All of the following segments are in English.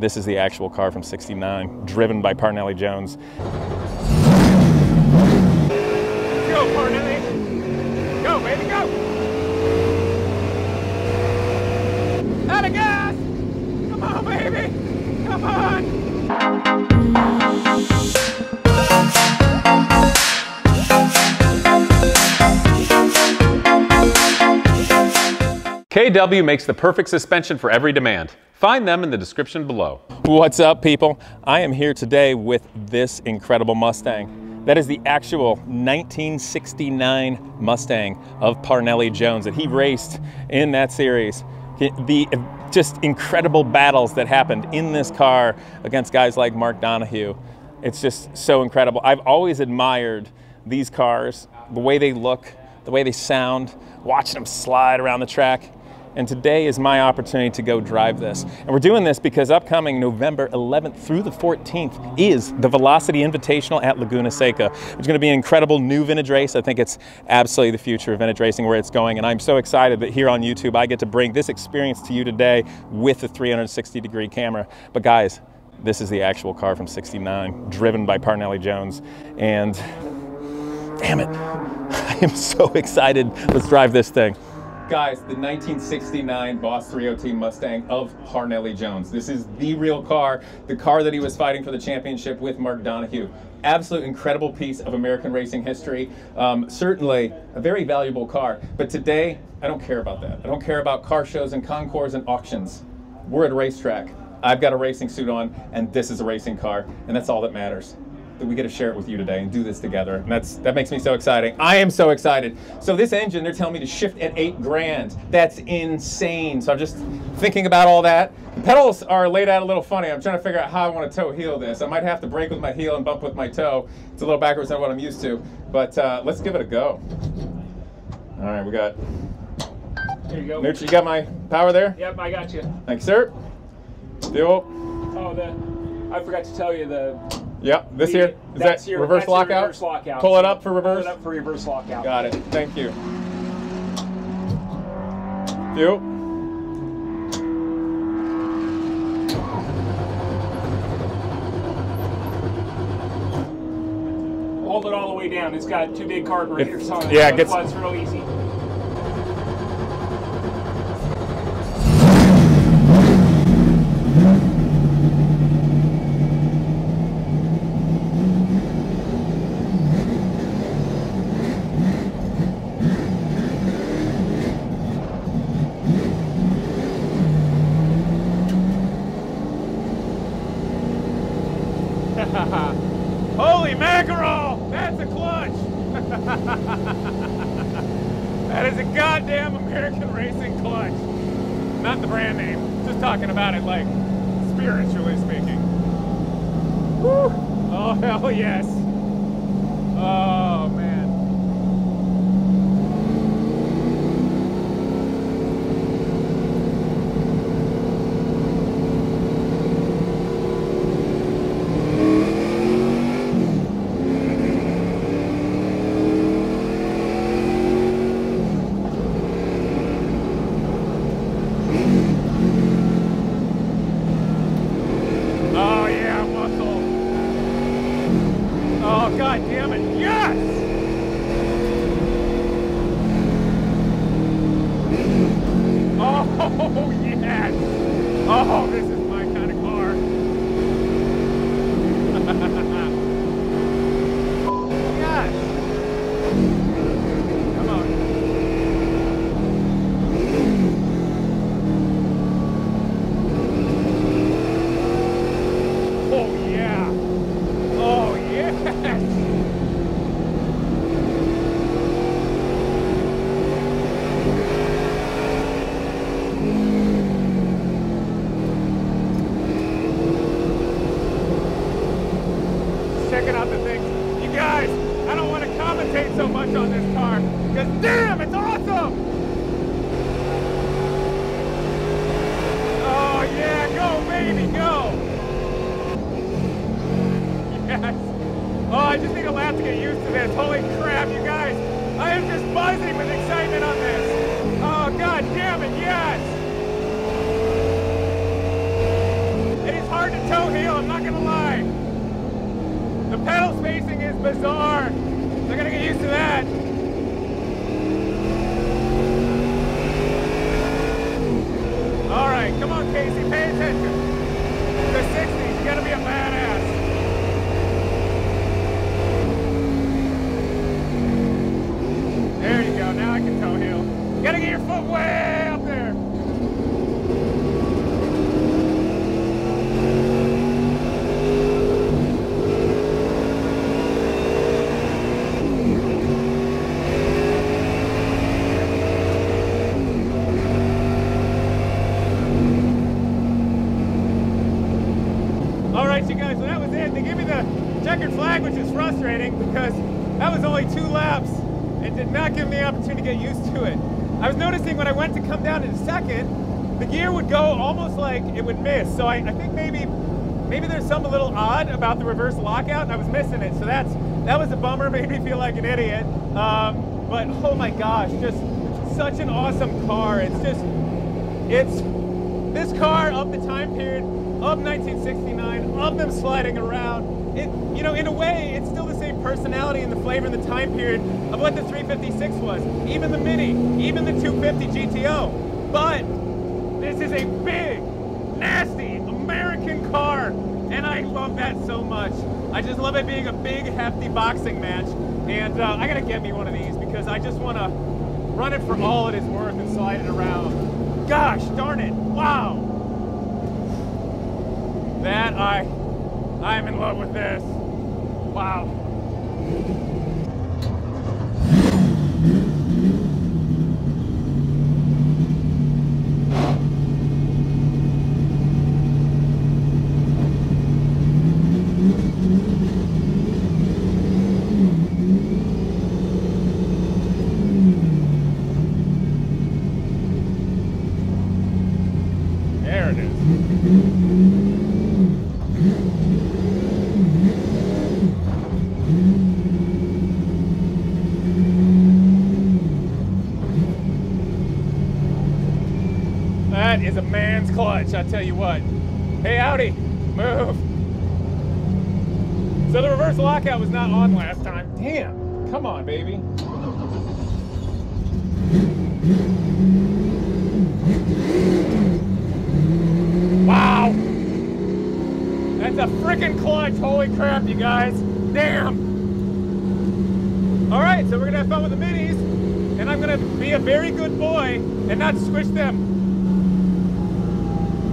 This is the actual car from 69, driven by Parnelli Jones. Go, Parnelli. KW makes the perfect suspension for every demand. Find them in the description below. What's up, people? I am here today with this incredible Mustang. That is the actual 1969 Mustang of Parnelli Jones that he raced in that series. The just incredible battles that happened in this car against guys like Mark Donohue. It's just so incredible. I've always admired these cars, the way they look, the way they sound, watching them slide around the track. And today is my opportunity to go drive this. And we're doing this because upcoming November 11th through the 14th is the Velocity Invitational at Laguna Seca. It's going to be an incredible new vintage race. I think it's absolutely the future of vintage racing where it's going. And I'm so excited that here on YouTube I get to bring this experience to you today with the 360 degree camera. But guys, this is the actual car from 69, driven by Parnelli Jones. And damn it, I am so excited. Let's drive this thing. Guys, the 1969 Boss 302 Mustang of Parnelli Jones. This is the real car, the car that he was fighting for the championship with Mark Donohue. Absolute incredible piece of American racing history. Um, certainly a very valuable car. But today, I don't care about that. I don't care about car shows and concours and auctions. We're at a racetrack. I've got a racing suit on, and this is a racing car, and that's all that matters that we get to share it with you today and do this together. And that's that makes me so exciting. I am so excited. So this engine, they're telling me to shift at eight grand. That's insane. So I'm just thinking about all that. The pedals are laid out a little funny. I'm trying to figure out how I want to toe heel this. I might have to brake with my heel and bump with my toe. It's a little backwards than what I'm used to. But uh, let's give it a go. All right, we got. Here you go. Nutri, you got my power there? Yep, I got you. Thanks, sir. Deal. Oh, the. I forgot to tell you the. Yep, this the- here. Is that your, reverse lockout? Reverse lockout. Pull it up for reverse? Pull it up for reverse lockout. Got it. Thank you. Fuel. Hold it all the way down. It's got two big carburetors on it. yeah, it gets- it's real easy. Holy mackerel! That's a clutch! that is a goddamn American racing clutch. Not the brand name. Just talking about it like spiritually speaking. Woo! Oh hell yes. Oh man. Oh yeah, muscle. Oh god damn it, yes! Oh yes! Oh, this is my kind of car. yes! Come on. Oh yeah! Oh yes! Checking out the things. You guys, I don't want to commentate so much on this car, because damn, it's awesome! Oh yeah, go baby, go! Yes. Oh, I just need a lap to get used to this. Holy crap, you guys. I am just buzzing with excitement on this. Oh, god damn it, yes. It is hard to toe heel, I'm not gonna lie. The pedal spacing is bizarre. I gotta get used to that. All right, come on, Casey, pay attention. The 60s, you gotta be a badass. There you go, now I can toe heel. Gotta get your foot way up there. All right, you guys, so that was it. They gave me the checkered flag, which is frustrating because that was only two laps and did not give me the opportunity to get used to it. I was noticing when I went to come down in second, the gear would go almost like it would miss. So I, I think maybe maybe there's something a little odd about the reverse lockout and I was missing it. So that's that was a bummer, made me feel like an idiot. Um, but oh my gosh, just such an awesome car. It's just, it's this car of the time period of 1969, of them sliding around. It, you know, in a way, it's still personality and the flavor and the time period of what the 356 was. Even the Mini, even the 250 GTO. But this is a big, nasty American car, and I love that so much. I just love it being a big, hefty boxing match, and uh, I gotta get me one of these because I just want to run it for all it is worth and slide it around. Gosh darn it! Wow. That I, I'm in love with this. Wow you is a man's clutch, I tell you what. Hey, Audi, move. So the reverse lockout was not on last time. Damn, come on, baby. Wow. That's a freaking clutch. Holy crap, you guys. Damn. All right, so we're gonna have fun with the minis, and I'm gonna be a very good boy and not squish them.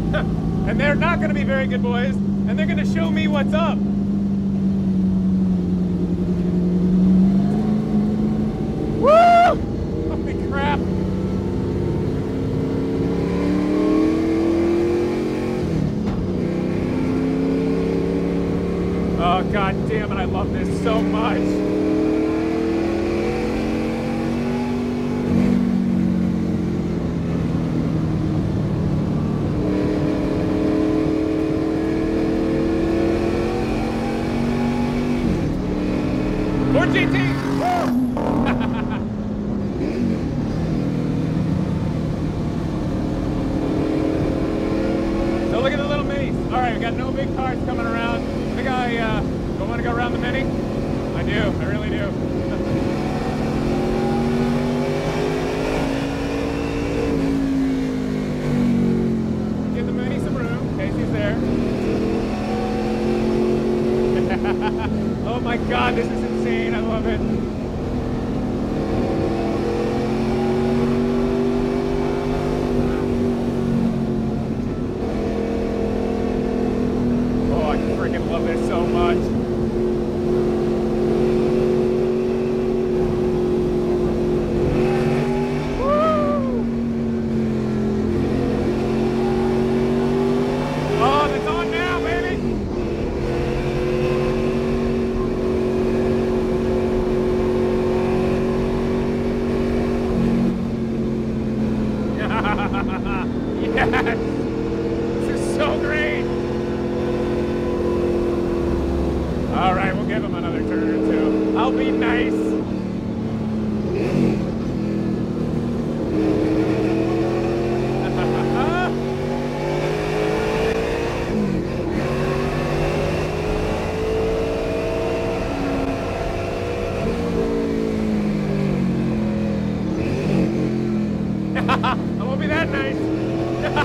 and they're not gonna be very good boys, and they're gonna show me what's up. Woo! Holy crap. Oh god damn it, I love this so much.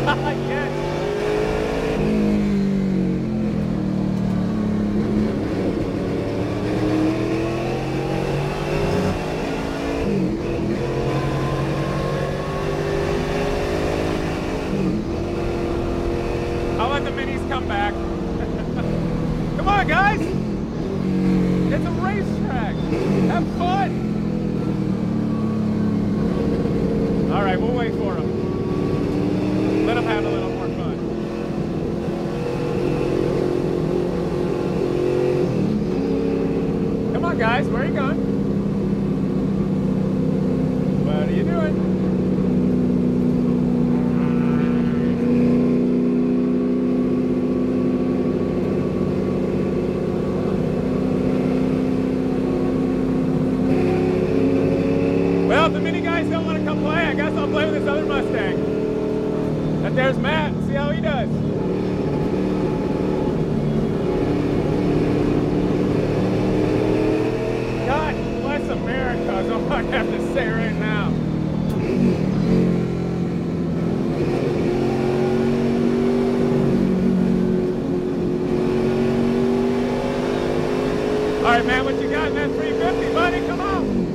yeah. guys. Where are you going? right, man, what you got, man? 350, buddy, come on.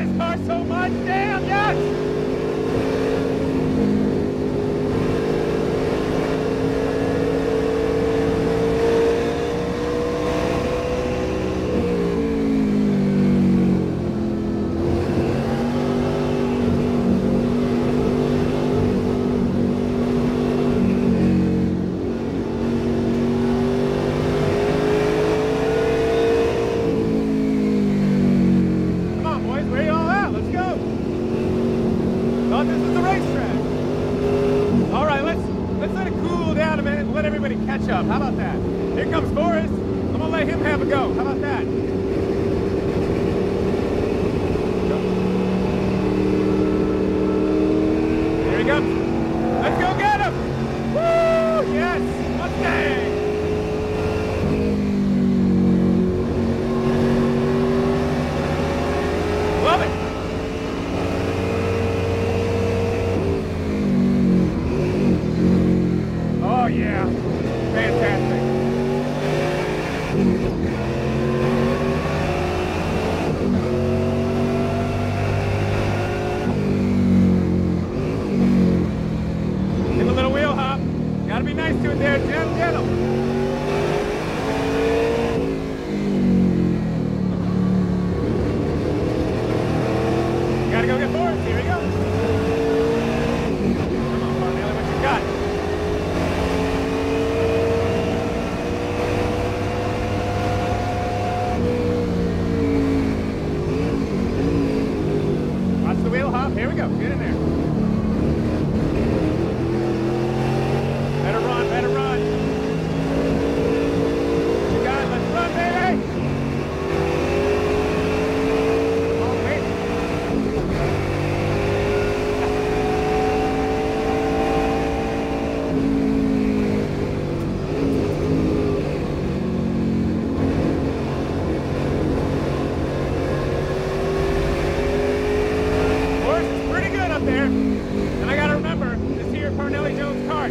this car so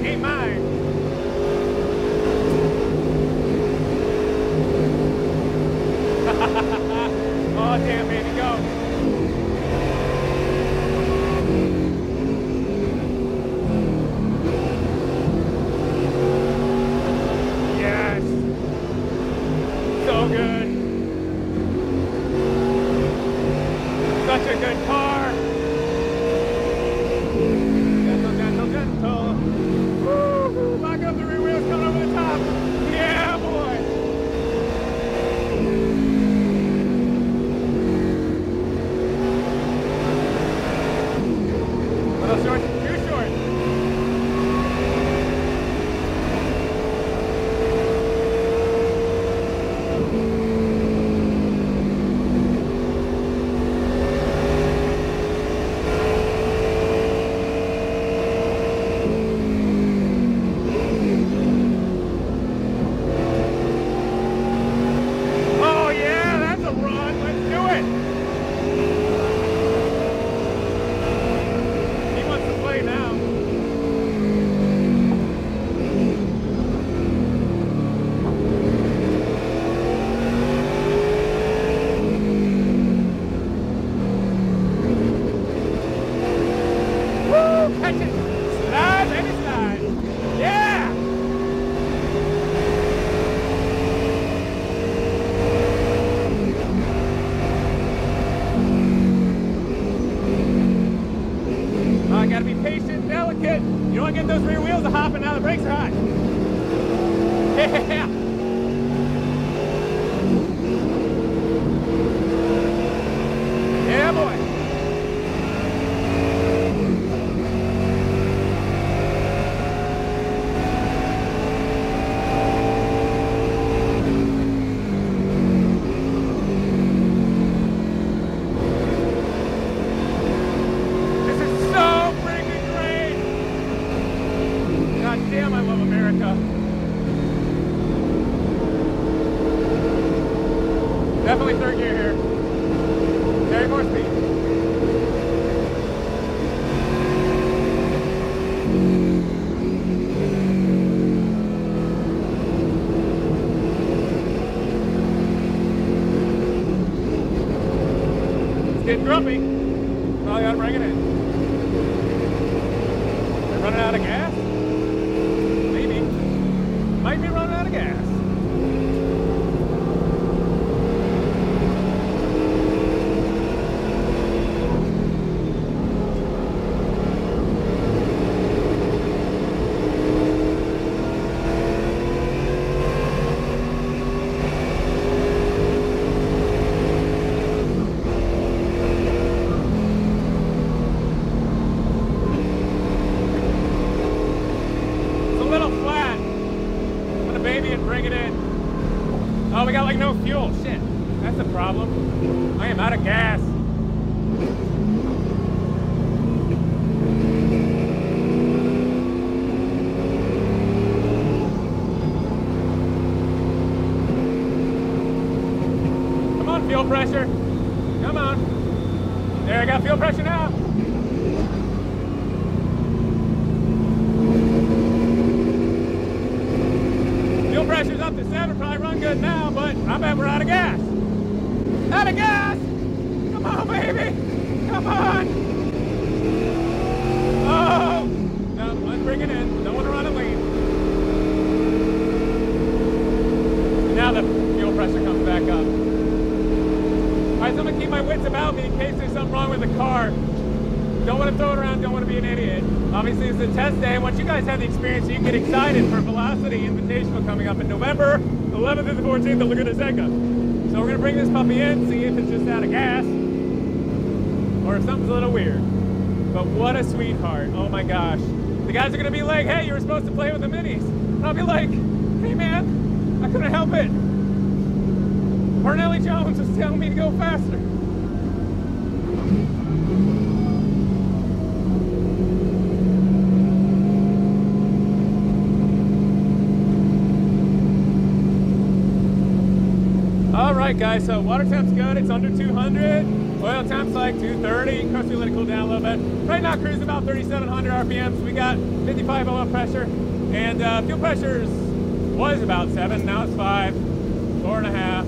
ain't mine. America. Definitely third gear here. Carry more speed. It's getting grumpy. Probably gotta bring it in. They're running out of gas? Maybe. Might be running out of gas. It's a little flat. I'm gonna baby and bring it in. Oh, we got like no fuel. Shit. That's a problem. I am out of gas. Come on, fuel pressure. Come on. There, I got fuel pressure now. Fuel pressure's up to seven, probably run good now, but I bet we're out of gas. Out of gas! Come on, baby! Come on! Oh! No, let's bring it in. Don't want to run it lean. Now the fuel pressure comes back up. Alright, so I'm gonna keep my wits about me in case there's something wrong with the car. Don't want to throw it around, don't want to be an idiot. Obviously, it's a test day, and once you guys have the experience, you can get excited for Velocity Invitational coming up in November 11th and the 14th at Laguna Seca. So we're going to bring this puppy in, see if it's just out of gas, or if something's a little weird. But what a sweetheart, oh my gosh. The guys are going to be like, hey, you were supposed to play with the minis. And I'll be like, hey man, I couldn't help it. Parnelli Jones is telling me to go faster. All right, guys, so water temp's good. It's under 200. Oil temp's like 230. Of course, let it cool down a little bit. Right now, cruising about 3,700 RPMs. We got 55 oil pressure, and uh, fuel pressure was about seven. Now it's five, four and a half,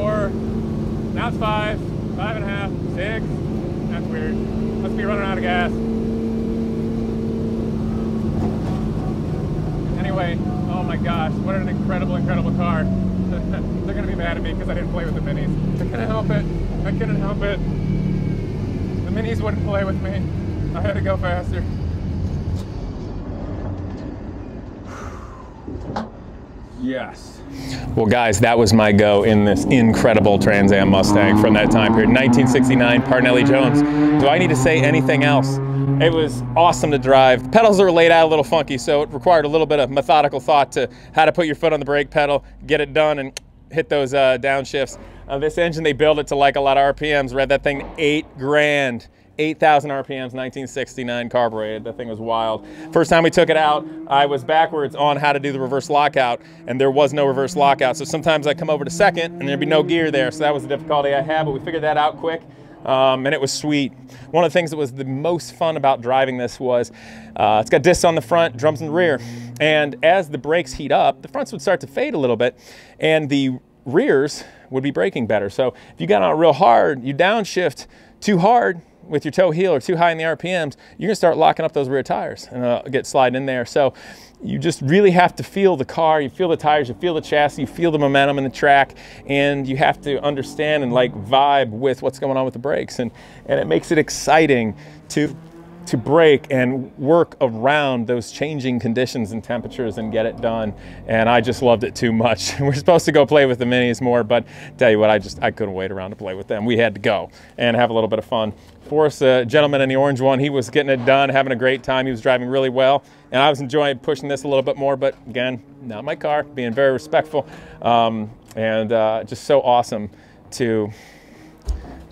four. Now it's five, five and a half, six. That's weird. Must be running out of gas. Anyway, oh my gosh, what an incredible, incredible car. They're gonna be mad at me because I didn't play with the minis. I couldn't help it. I couldn't help it. The minis wouldn't play with me. I had to go faster. Yes. Well, guys, that was my go in this incredible Trans Am Mustang from that time period, 1969, Parnelli Jones. Do I need to say anything else? It was awesome to drive. The pedals are laid out a little funky, so it required a little bit of methodical thought to how to put your foot on the brake pedal, get it done, and hit those uh, downshifts. Uh, this engine, they built it to like a lot of RPMs. Read that thing eight grand. 8,000 RPMs, 1969 carbureted. That thing was wild. First time we took it out, I was backwards on how to do the reverse lockout, and there was no reverse lockout. So sometimes I come over to second, and there'd be no gear there. So that was the difficulty I had, but we figured that out quick. Um, and it was sweet. One of the things that was the most fun about driving this was uh, it's got discs on the front, drums in the rear. And as the brakes heat up, the fronts would start to fade a little bit, and the rears would be braking better. So if you got on real hard, you downshift too hard, with your toe heel or too high in the RPMs, you're gonna start locking up those rear tires and uh, get sliding in there. So you just really have to feel the car, you feel the tires, you feel the chassis, you feel the momentum in the track, and you have to understand and like vibe with what's going on with the brakes. And, and it makes it exciting to to brake and work around those changing conditions and temperatures and get it done. And I just loved it too much. We're supposed to go play with the minis more, but tell you what, I just I couldn't wait around to play with them. We had to go and have a little bit of fun. Forrest, a gentleman in the orange one, he was getting it done, having a great time. He was driving really well, and I was enjoying pushing this a little bit more. But again, not my car, being very respectful, um, and uh, just so awesome to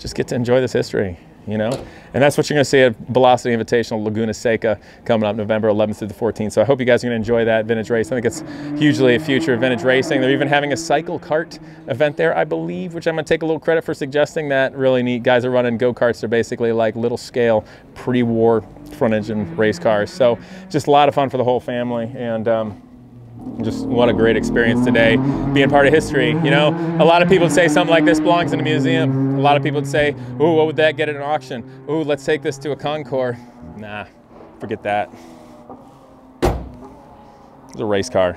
just get to enjoy this history you know? And that's what you're gonna see at Velocity Invitational Laguna Seca coming up November 11th through the 14th. So I hope you guys are gonna enjoy that vintage race. I think it's hugely a future of vintage racing. They're even having a cycle kart event there, I believe, which I'm gonna take a little credit for suggesting that. Really neat. Guys are running go-karts. They're basically like little scale pre-war front engine race cars. So just a lot of fun for the whole family. And um, just what a great experience today being part of history you know? A lot of people would say something like this belongs in a museum. A lot of people would say oh what would that get at an auction? Oh let's take this to a concours nah forget that. It's a race car.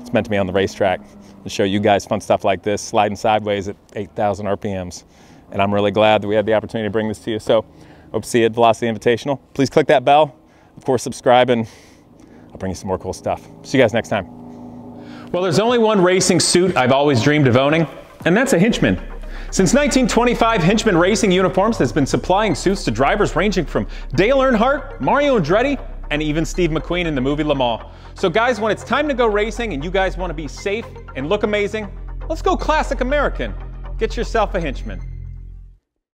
It's meant to be on the racetrack to show you guys fun stuff like this sliding sideways at 8,000 RPMs and I'm really glad that we had the opportunity to bring this to you. So hope to see you at Velocity Invitational. Please click that bell. Of course subscribe and I'll bring you some more cool stuff. See you guys next time. Well, there's only one racing suit I've always dreamed of owning, and that's a Hinchman. Since 1925, Hinchman Racing Uniforms has been supplying suits to drivers ranging from Dale Earnhardt, Mario Andretti, and even Steve McQueen in the movie Le Mans. So guys, when it's time to go racing and you guys want to be safe and look amazing, let's go classic American. Get yourself a Hinchman.